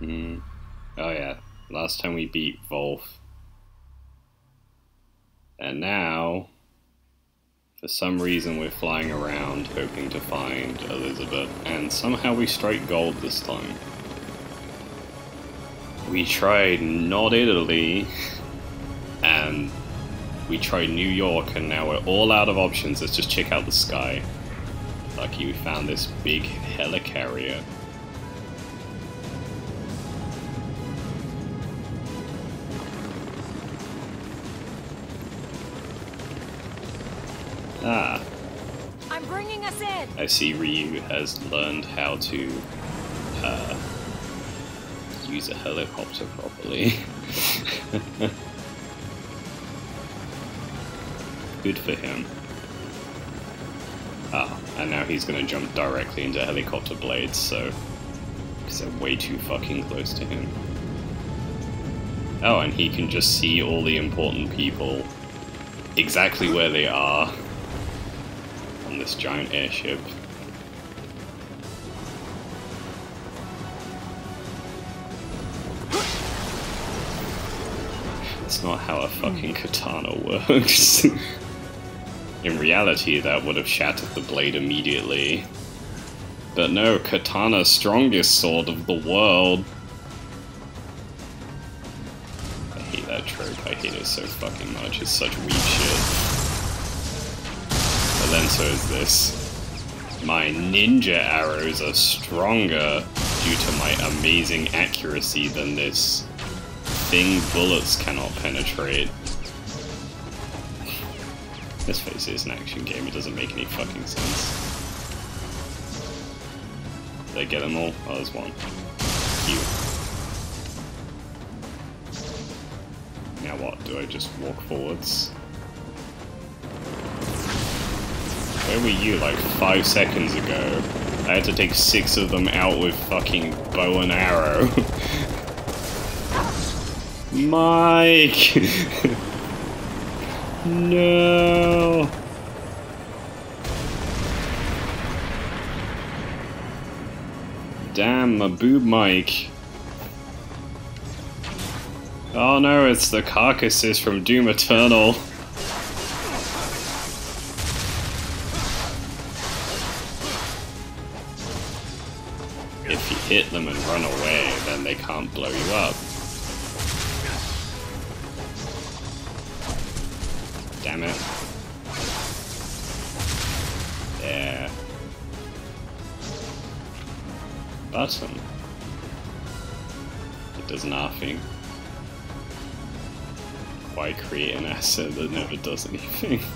Mm. Oh yeah, last time we beat Volf. And now, for some reason we're flying around hoping to find Elizabeth, and somehow we strike gold this time. We tried not Italy, and we tried New York, and now we're all out of options. Let's just check out the sky. Lucky we found this big helicarrier. I see Ryu has learned how to uh, use a helicopter properly. Good for him. Ah, and now he's gonna jump directly into helicopter blades, so... Because they're way too fucking close to him. Oh, and he can just see all the important people exactly where they are on this giant airship. Not how a fucking hmm. katana works. In reality, that would have shattered the blade immediately. But no, katana's strongest sword of the world. I hate that trope, I hate it so fucking much, it's such weak shit. But then so is this. My ninja arrows are stronger due to my amazing accuracy than this thing bullets cannot penetrate. This face is an action game, it doesn't make any fucking sense. Did I get them all? Oh, there's one. Now what? Do I just walk forwards? Where were you like five seconds ago? I had to take six of them out with fucking bow and arrow. Mike! no! Damn, my boob Mike. Oh no, it's the carcasses from Doom Eternal. If you hit them and run away, then they can't blow you up. Damn it. There. Button. It does nothing. Why create an asset that never does anything?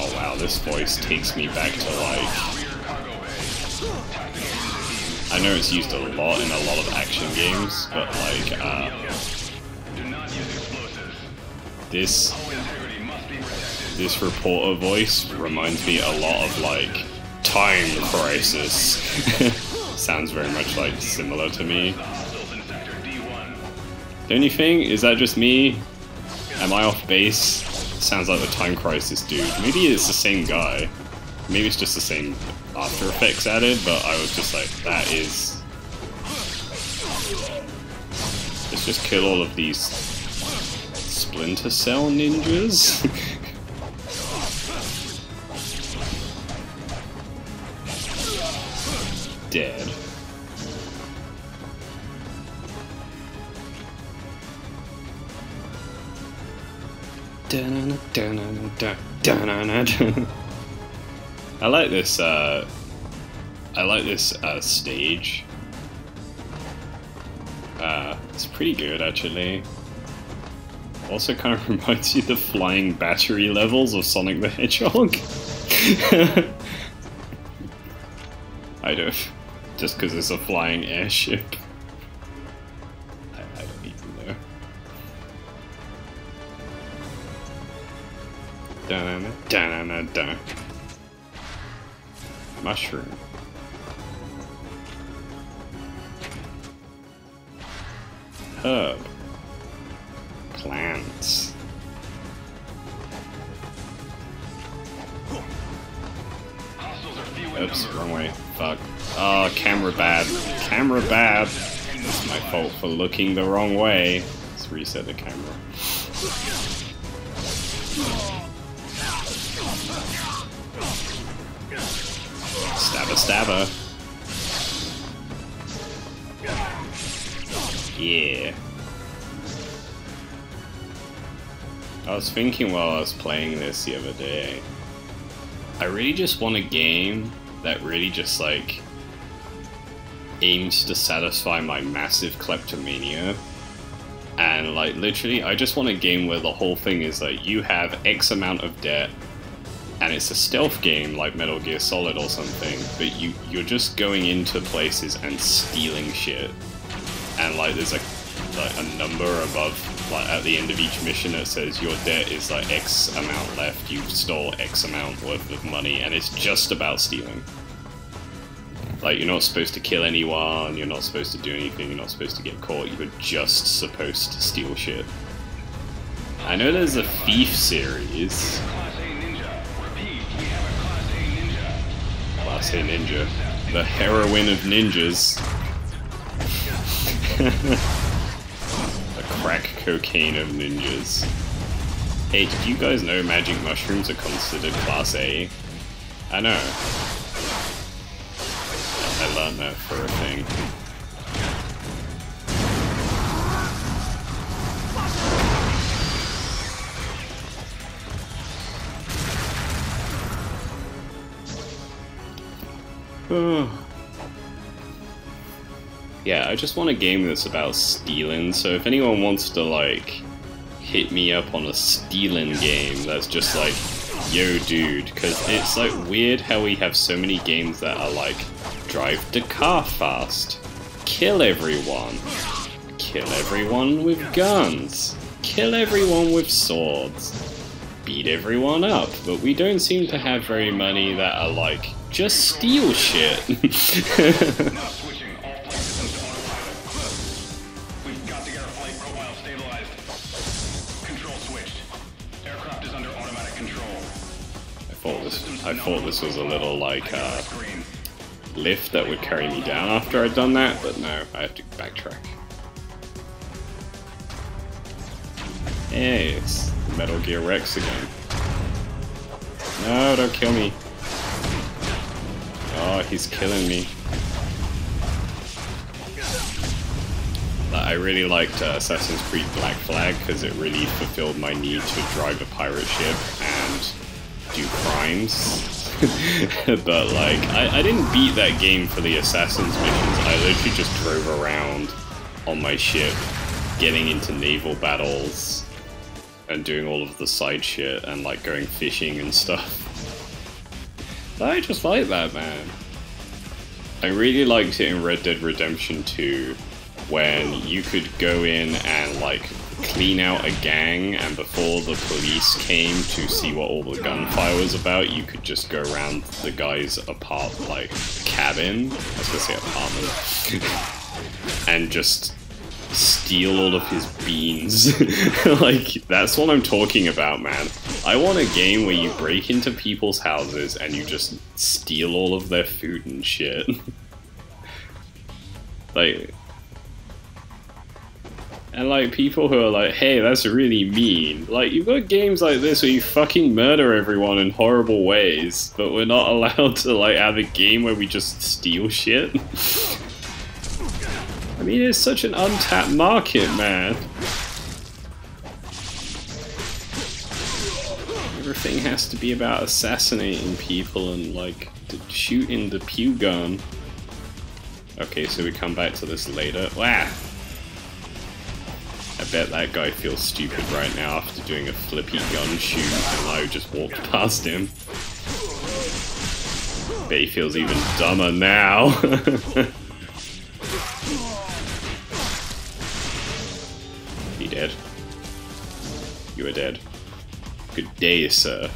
Oh wow, this voice takes me back to like... I know it's used a lot in a lot of action games, but like, uh... This... This reporter voice reminds me a lot of like... Time Crisis. Sounds very much like similar to me. The only thing, is that just me? Am I off base? Sounds like the Time Crisis dude. Maybe it's the same guy. Maybe it's just the same After Effects added, but I was just like, that is... Let's just kill all of these Splinter Cell ninjas? Dead. I like this, uh, I like this, uh, stage. Uh, it's pretty good, actually. Also kind of reminds you the flying battery levels of Sonic the Hedgehog. I don't, just because it's a flying airship. I, don't even know. Dun dun dun dun. Mushroom. Herb. Plants. Oops, wrong way. Fuck. Oh, camera bad. Camera bad. It's my fault for looking the wrong way. Let's reset the camera. Stabber, stabber. Yeah. I was thinking while I was playing this the other day, I really just want a game that really just like aims to satisfy my massive kleptomania. And like literally, I just want a game where the whole thing is like you have X amount of debt, and it's a stealth game like Metal Gear Solid or something, but you you're just going into places and stealing shit, and like there's a like a number above like at the end of each mission that says your debt is like X amount left, you stole X amount worth of money, and it's just about stealing. Like, you're not supposed to kill anyone, you're not supposed to do anything, you're not supposed to get caught, you're just supposed to steal shit. I know there's a Thief series. Class A Ninja. The heroine of ninjas. the crack cocaine of ninjas. Hey, did you guys know magic mushrooms are considered Class A? I know. I learned that for a thing. Yeah, I just want a game that's about stealing, so if anyone wants to, like, hit me up on a stealing game that's just like, yo dude, because it's like weird how we have so many games that are like, drive the car fast, kill everyone, kill everyone with guns, kill everyone with swords, beat everyone up, but we don't seem to have very many that are like, just steal shit. I thought this I thought this was a little like uh, lift that would carry me down after I'd done that, but no, I have to backtrack. Hey, it's Metal Gear Rex again. No, don't kill me. Oh, he's killing me. I really liked uh, Assassin's Creed Black Flag because it really fulfilled my need to drive a pirate ship and do crimes. but like, I, I didn't beat that game for the Assassin's missions. I literally just drove around on my ship, getting into naval battles, and doing all of the side shit, and like going fishing and stuff. I just like that, man. I really liked it in Red Dead Redemption 2, when you could go in and like clean out a gang, and before the police came to see what all the gunfire was about, you could just go around the guy's apart like cabin. I was gonna say apartment, and just steal all of his beans. like that's what I'm talking about, man. I want a game where you break into people's houses and you just steal all of their food and shit. like and like people who are like, hey, that's really mean. Like you've got games like this where you fucking murder everyone in horrible ways, but we're not allowed to like have a game where we just steal shit. I mean, it's such an untapped market, man. Everything has to be about assassinating people and like shooting the pew gun. Okay, so we come back to this later. Wow. I bet that guy feels stupid right now after doing a flippy gun shoot and I just walked past him. Bet he feels even dumber now. You are dead. Good day, sir.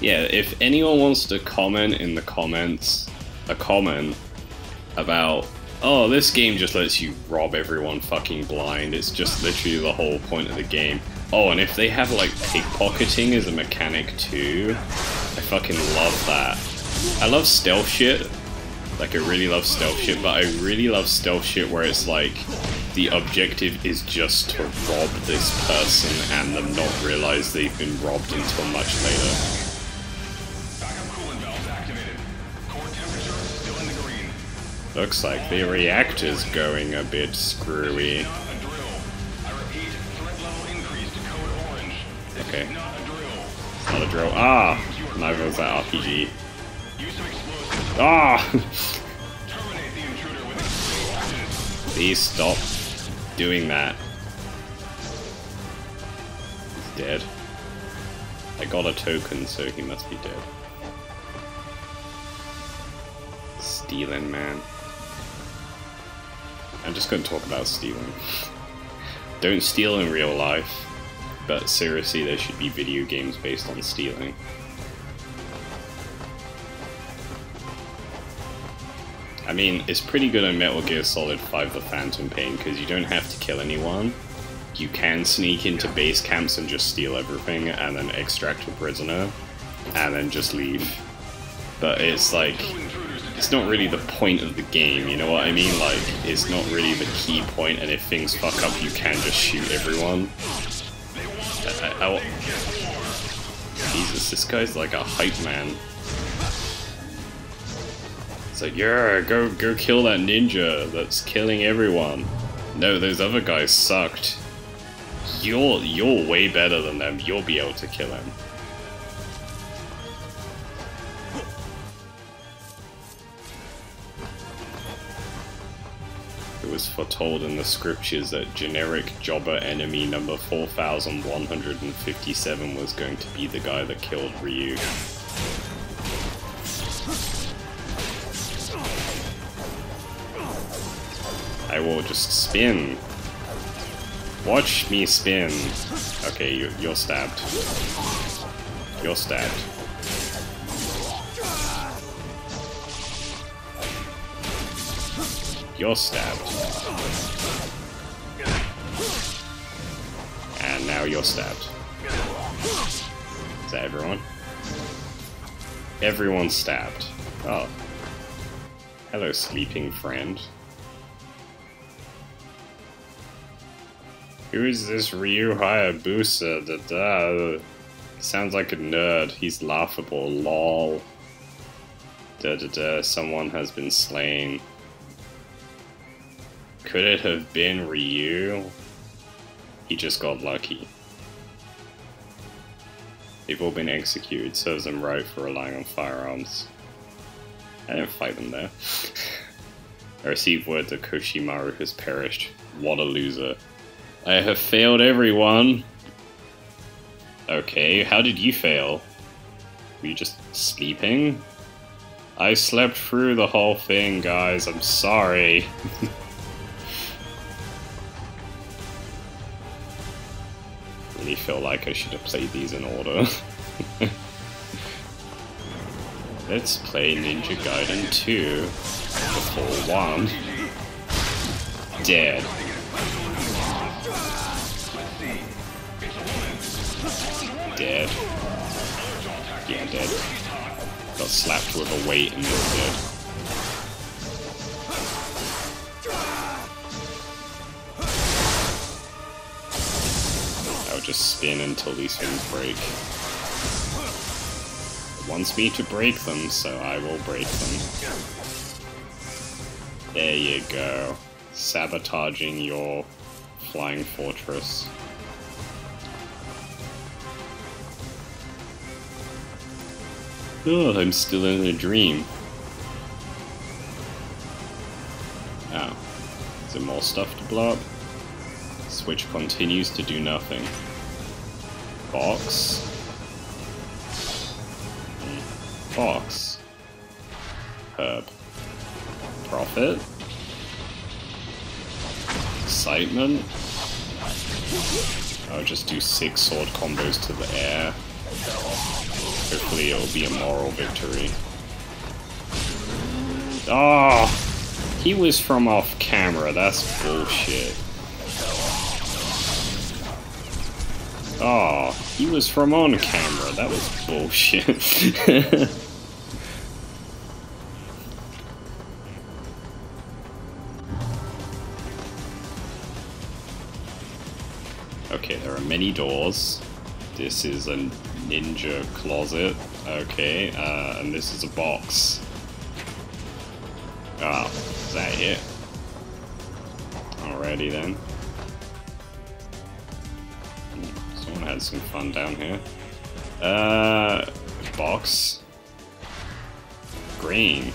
Yeah, if anyone wants to comment in the comments, a comment about oh, this game just lets you rob everyone fucking blind. It's just literally the whole point of the game. Oh, and if they have like pickpocketing as a mechanic too, I fucking love that. I love stealth shit. Like, I really love stealth shit, but I really love stealth shit where it's like, the objective is just to rob this person and them not realize they've been robbed until much later. Looks like the reactor's going a bit screwy. Okay. Not a drill. Ah! Neither was that RPG. Ah! Please stop doing that. He's dead. I got a token, so he must be dead. Stealing, man. I'm just going to talk about stealing. Don't steal in real life, but seriously, there should be video games based on stealing. I mean, it's pretty good on Metal Gear Solid 5 The Phantom Pain, because you don't have to kill anyone. You can sneak into base camps and just steal everything, and then extract a prisoner, and then just leave. But it's like, it's not really the point of the game, you know what I mean? Like, it's not really the key point, and if things fuck up, you can just shoot everyone. I, I, I, Jesus, this guy's like a hype man. It's like, yeah, go go kill that ninja that's killing everyone. No, those other guys sucked. You're you're way better than them. You'll be able to kill him. It was foretold in the scriptures that generic jobber enemy number 4157 was going to be the guy that killed Ryu. Will just spin. Watch me spin. Okay, you, you're stabbed. You're stabbed. You're stabbed. And now you're stabbed. Is that everyone? Everyone's stabbed. Oh. Hello, sleeping friend. Who is this Ryu Hayabusa? Da da. Sounds like a nerd. He's laughable. Lol. Da da da. Someone has been slain. Could it have been Ryu? He just got lucky. They've all been executed. Serves them right for relying on firearms. I didn't fight them there. I received word that Koshimaru has perished. What a loser. I have failed everyone. Okay, how did you fail? Were you just sleeping? I slept through the whole thing, guys. I'm sorry. really feel like I should have played these in order. Let's play Ninja Gaiden 2 before 1. Dead. Dead. Yeah, dead. Got slapped with a weight and was dead. I'll just spin until these things break. It wants me to break them, so I will break them. There you go. Sabotaging your flying fortress. Oh, I'm still in a dream. Oh. Is there more stuff to blow up? Switch continues to do nothing. Box. Box. Herb. Profit. Excitement. I'll just do six sword combos to the air. Hopefully it'll be a moral victory. Oh! He was from off camera, that's bullshit. Oh, he was from on camera. That was bullshit. okay, there are many doors. This is a ninja closet. Okay, uh, and this is a box. Ah, is that it? Alrighty then. Someone had some fun down here. Uh, box. Green.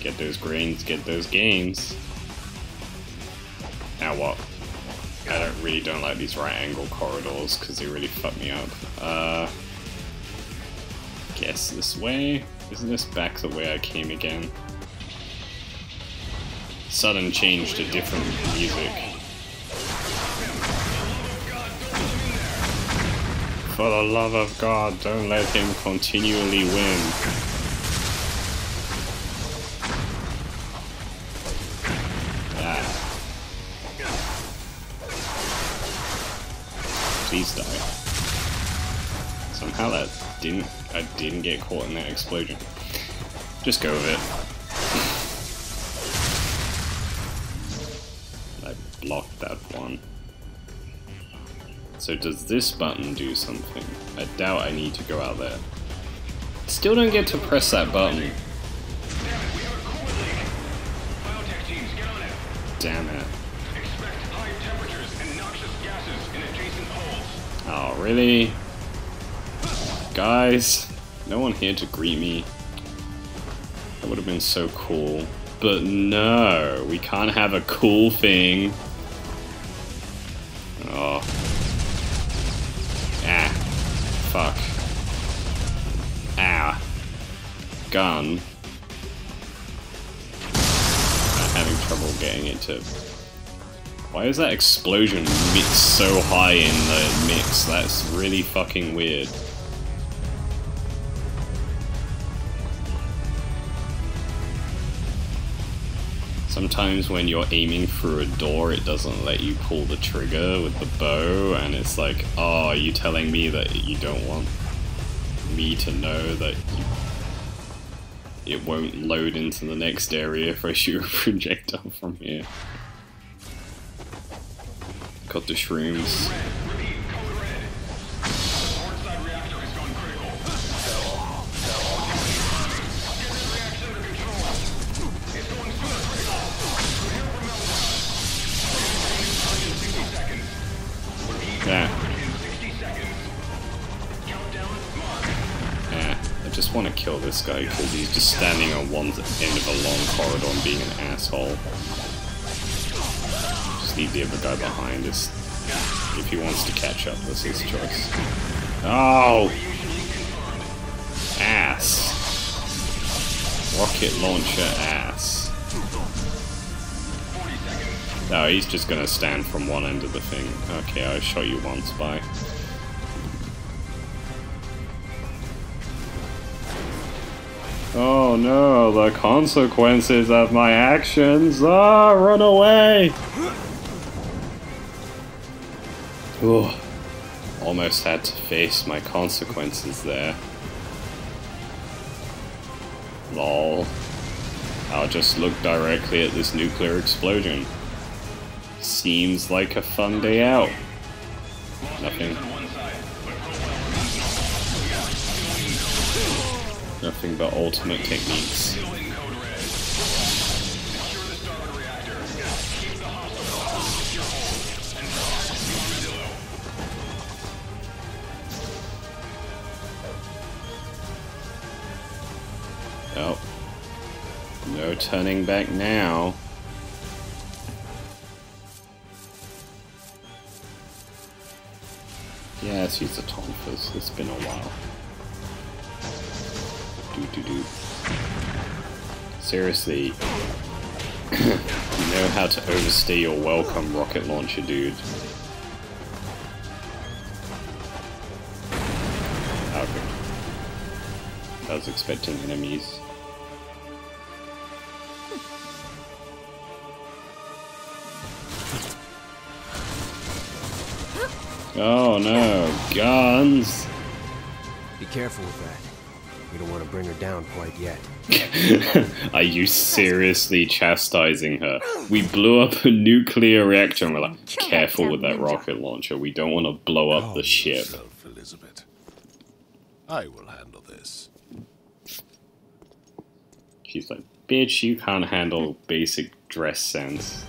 Get those greens, get those gains. Now what? I don't really don't like these right angle corridors because they really fuck me up. Uh, guess this way? Isn't this back the way I came again? Sudden change to different music. For the love of God, don't let him continually win. Didn't I didn't get caught in that explosion. Just go with it. I blocked that one. So does this button do something? I doubt I need to go out there. Still don't get to press that button. Biotech teams, get on it. Damn it. Expect high Guys, no one here to greet me. That would have been so cool. But no, we can't have a cool thing. Oh. Ah. Fuck. Ah. Gun. I'm having trouble getting it to why is that explosion mixed so high in the mix? That's really fucking weird. Sometimes when you're aiming through a door, it doesn't let you pull the trigger with the bow, and it's like, oh, are you telling me that you don't want me to know that you, it won't load into the next area if I shoot a projectile from here? Got the shrooms. Guy because he's just standing on one end of a long corridor and being an asshole. Just leave the other guy behind. Is if he wants to catch up, that's his choice. Oh, ass! Rocket launcher ass. No, he's just gonna stand from one end of the thing. Okay, I shot you once, bye. Oh no, the consequences of my actions! Ah, run away! Oh, almost had to face my consequences there. Lol. I'll just look directly at this nuclear explosion. Seems like a fun day out. Nothing. And but ultimate techniques. Oh. No turning back now. Yeah, let's use the tonfas. It's been a while. Do do do. Seriously. you know how to overstay your welcome, rocket launcher dude. Okay. I was expecting enemies. Oh no, guns! Be careful with that. We don't want to bring her down quite yet. Are you seriously chastising her? We blew up a nuclear reactor and we're like, careful with that rocket launcher. We don't want to blow up the oh, ship. Elizabeth. I will handle this. She's like, bitch, you can't handle basic dress sense.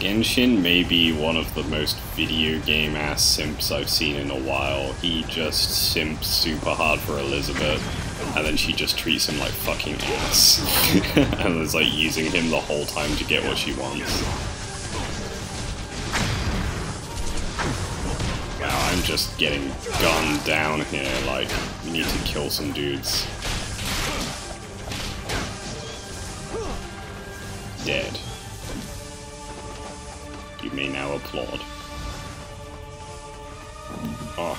Genshin may be one of the most video game ass simps I've seen in a while. He just simps super hard for Elizabeth, and then she just treats him like fucking ass. and is like using him the whole time to get what she wants. Wow, I'm just getting gunned down here, like, need to kill some dudes. Dead. May now applaud. Oh.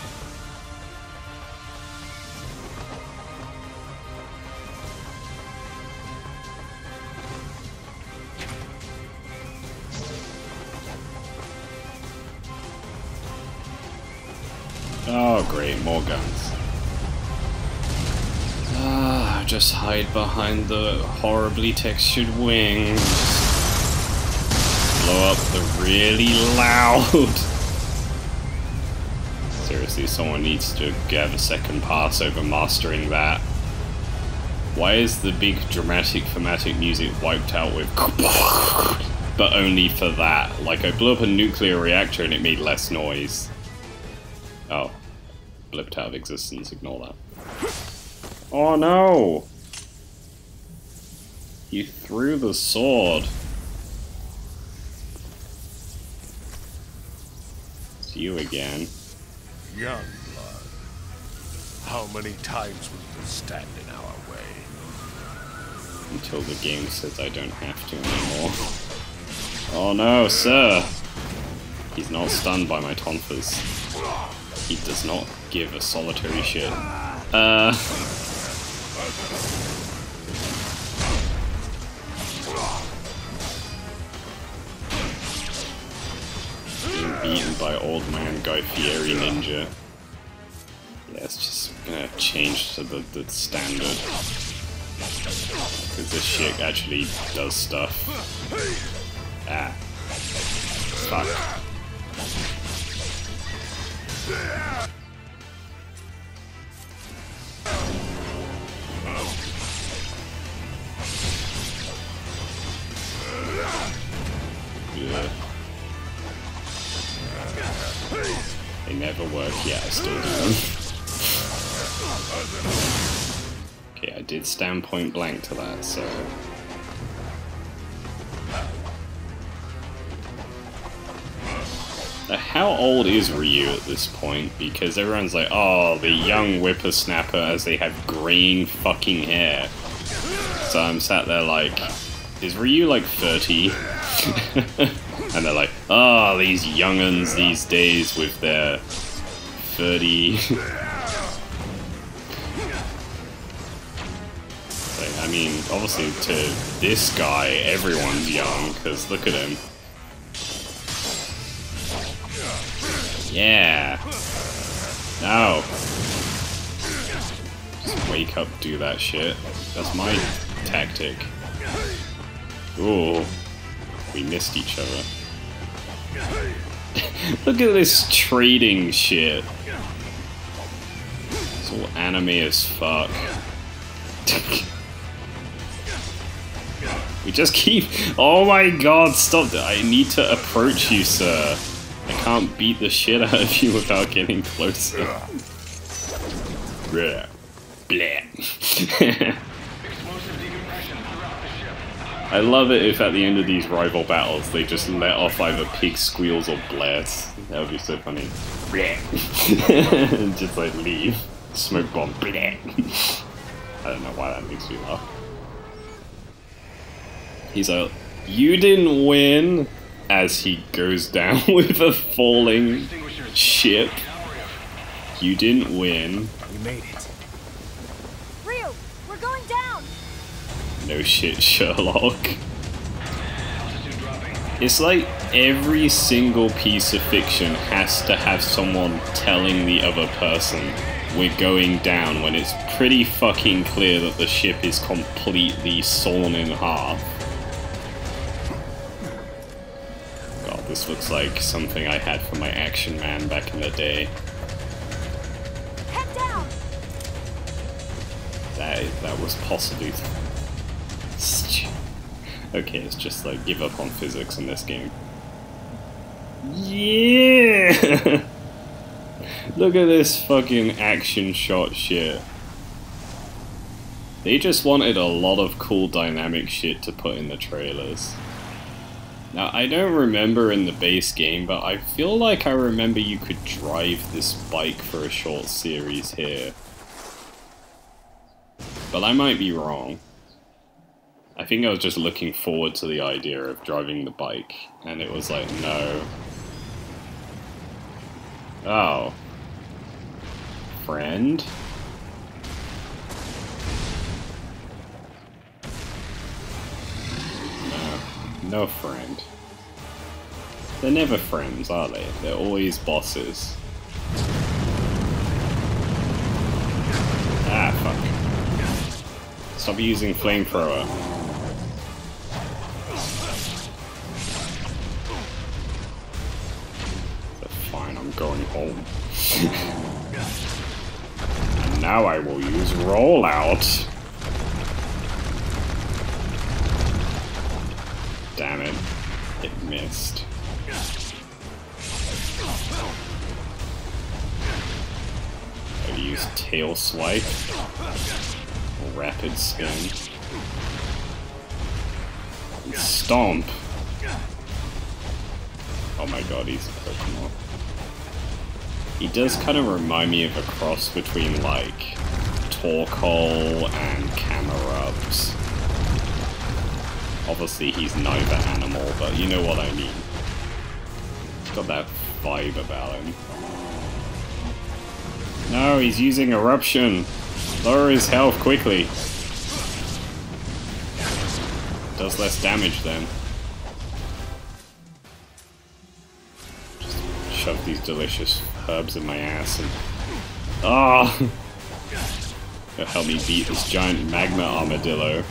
Oh, great, more guns. Ah, just hide behind the horribly textured wings. Blow up the really loud. Seriously, someone needs to have a second pass over mastering that. Why is the big dramatic thematic music wiped out with but only for that? Like I blew up a nuclear reactor and it made less noise. Oh. Blipped out of existence, ignore that. Oh no! You threw the sword. You again. Young blood. How many times will you stand in our way? Until the game says I don't have to anymore. Oh no, sir! He's not stunned by my tonfas. He does not give a solitary shit. Uh. Beaten by old man Guy Fieri Ninja. Yeah, it's just gonna change to the, the standard. Because this shit actually does stuff. Ah. Fuck. They never work. Yeah, I still do okay, I did stand point blank to that, so. How old is Ryu at this point? Because everyone's like, oh, the young whippersnapper as they have green fucking hair. So I'm sat there like, is Ryu like 30? and they're like, oh, these younguns these days with their 30. Like, I mean, obviously to this guy, everyone's young, because look at him. Yeah. No. Just wake up, do that shit. That's my tactic. Ooh. We missed each other. Look at this trading shit. It's all anime as fuck. we just keep. Oh my god, stop. I need to approach you, sir. I can't beat the shit out of you without getting closer. Bleh. Bleh. I love it if at the end of these rival battles they just let off either pig squeals or blares. That would be so funny. And just like leave. Smoke bomb. I don't know why that makes me laugh. He's like, you didn't win as he goes down with a falling ship. You didn't win. Made it. Ryu, we're going down. No shit, Sherlock. It's like every single piece of fiction has to have someone telling the other person we're going down when it's pretty fucking clear that the ship is completely sawn in half. God, this looks like something I had for my Action Man back in the day. Head down! That, that was possibly... Okay, it's just like give up on physics in this game. Yeah! Look at this fucking action shot shit. They just wanted a lot of cool dynamic shit to put in the trailers. Now, I don't remember in the base game, but I feel like I remember you could drive this bike for a short series here. But I might be wrong. I think I was just looking forward to the idea of driving the bike, and it was like, no. Oh. Friend? No. No friend. They're never friends, are they? They're always bosses. Ah, fuck. Stop using flamethrower. Going home. and now I will use rollout. Damn it. It missed. I use tail swipe. Rapid spin. And stomp. Oh my god, he's a Pokemon. He does kind of remind me of a cross between, like, Torkoal and Camerupt. Obviously, he's neither animal, but you know what I mean. He's got that vibe about him. No, he's using Eruption! Lower his health quickly! Does less damage then. Just shove these delicious herbs in my ass and... Oh! Help me beat this giant magma armadillo.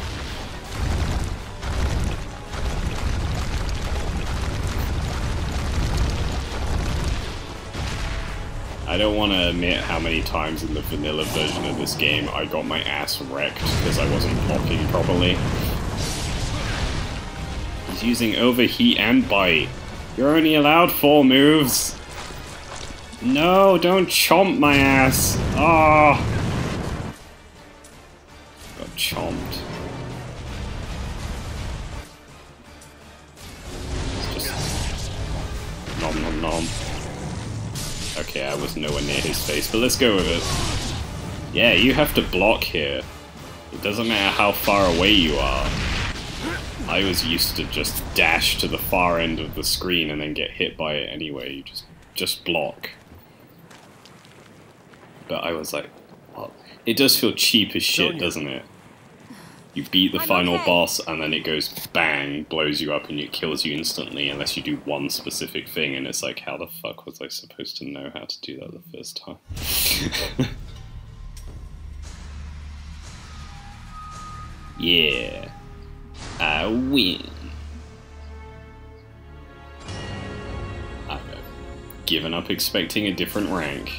I don't want to admit how many times in the vanilla version of this game I got my ass wrecked because I wasn't blocking properly. He's using overheat and bite. You're only allowed four moves. No, don't chomp my ass. Ah. Oh. Got chomped. Nom nom nom. Okay, I was nowhere near his face, but let's go with it. Yeah, you have to block here. It doesn't matter how far away you are. I was used to just dash to the far end of the screen and then get hit by it anyway. You just just block. But I was like, what? It does feel cheap as shit, doesn't it? You beat the I'm final okay. boss and then it goes bang, blows you up and it kills you instantly unless you do one specific thing and it's like, how the fuck was I supposed to know how to do that the first time? yeah. I win. I've given up expecting a different rank.